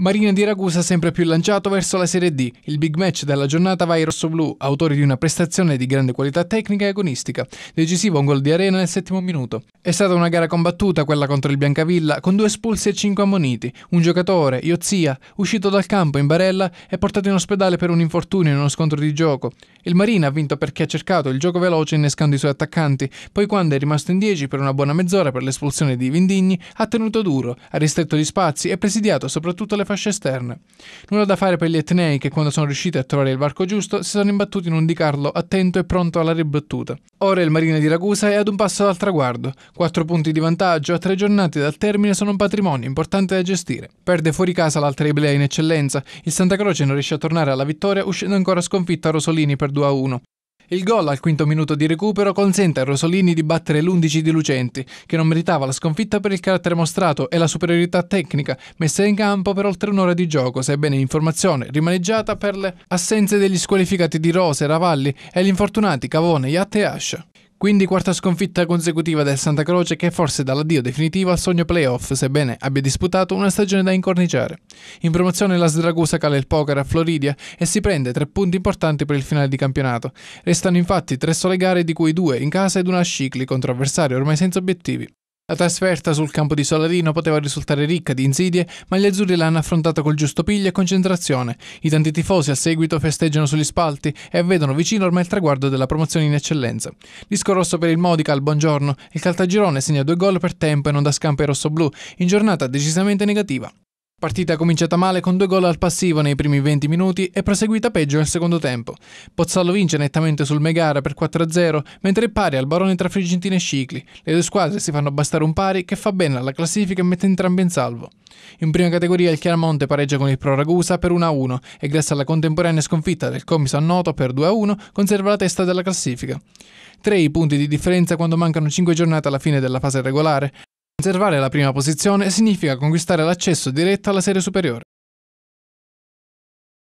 Marina di Ragusa sempre più lanciato verso la Serie D. Il big match della giornata va ai rossoblù, autori di una prestazione di grande qualità tecnica e agonistica. Decisivo un gol di arena nel settimo minuto. È stata una gara combattuta quella contro il Biancavilla, con due espulsi e cinque ammoniti. Un giocatore, Iozia, uscito dal campo in barella e portato in ospedale per un infortunio in uno scontro di gioco. Il Marina ha vinto perché ha cercato il gioco veloce innescando i suoi attaccanti, poi quando è rimasto in 10 per una buona mezz'ora per l'espulsione di Vindigni, ha tenuto duro, ha ristretto gli spazi e presidiato soprattutto le fasce esterne. Nulla da fare per gli etnei che quando sono riusciti a trovare il varco giusto si sono imbattuti in un Di Carlo attento e pronto alla ribattuta. Ora il Marina di Ragusa è ad un passo dal traguardo. Quattro punti di vantaggio a tre giornate dal termine sono un patrimonio importante da gestire. Perde fuori casa l'altra Iblea in eccellenza. Il Santa Croce non riesce a tornare alla vittoria uscendo ancora sconfitto a Rosolini per 2-1. Il gol al quinto minuto di recupero consente a Rosolini di battere l'11 di Lucenti, che non meritava la sconfitta per il carattere mostrato e la superiorità tecnica messa in campo per oltre un'ora di gioco, sebbene informazione rimaneggiata per le assenze degli squalificati di Rose, Ravalli e gli infortunati Cavone, Iatte e Ascia. Quindi quarta sconfitta consecutiva del Santa Croce che forse dà l'addio definitivo al sogno playoff, sebbene abbia disputato una stagione da incorniciare. In promozione la Sdragusa cala il poker a Floridia e si prende tre punti importanti per il finale di campionato. Restano infatti tre sole gare di cui due in casa ed una a Scicli contro avversari ormai senza obiettivi. La trasferta sul campo di Solarino poteva risultare ricca di insidie, ma gli azzurri l'hanno affrontata col giusto piglio e concentrazione. I tanti tifosi a seguito festeggiano sugli spalti e vedono vicino ormai il traguardo della promozione in eccellenza. Disco rosso per il Modica al buongiorno. Il Caltagirone segna due gol per tempo e non da scampo ai rossoblù, in giornata decisamente negativa. Partita cominciata male con due gol al passivo nei primi 20 minuti e proseguita peggio nel secondo tempo. Pozzallo vince nettamente sul Megara per 4-0, mentre è pari al barone tra Frigentino e Scicli. Le due squadre si fanno bastare un pari che fa bene alla classifica e mette entrambe in salvo. In prima categoria il Chiaramonte pareggia con il Pro Ragusa per 1-1 e grazie alla contemporanea sconfitta del Comiso Annoto per 2-1 conserva la testa della classifica. Tre i punti di differenza quando mancano 5 giornate alla fine della fase regolare, Conservare la prima posizione significa conquistare l'accesso diretto alla serie superiore.